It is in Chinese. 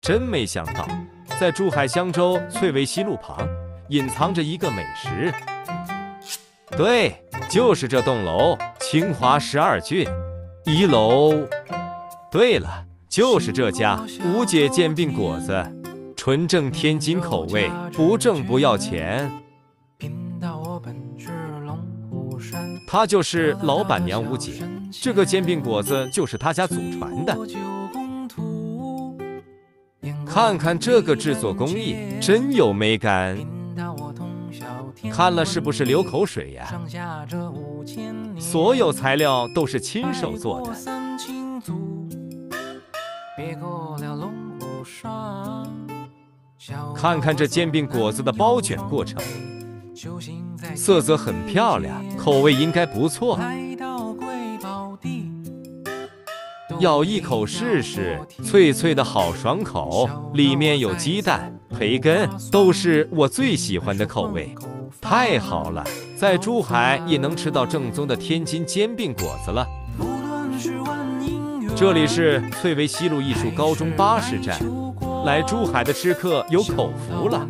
真没想到，在珠海香洲翠微西路旁，隐藏着一个美食。对，就是这栋楼，清华十二郡一楼。对了，就是这家吴姐煎饼果子，纯正天津口味，不挣不要钱。她就是老板娘吴姐，这个煎饼果子就是她家祖传的。看看这个制作工艺，真有美感。看了是不是流口水呀？所有材料都是亲手做的。看看这煎饼果子的包卷过程，色泽很漂亮，口味应该不错。咬一口试试，脆脆的好爽口，里面有鸡蛋、培根，都是我最喜欢的口味，太好了，在珠海也能吃到正宗的天津煎饼果子了。这里是翠微西路艺术高中巴士站，来珠海的吃客有口福了。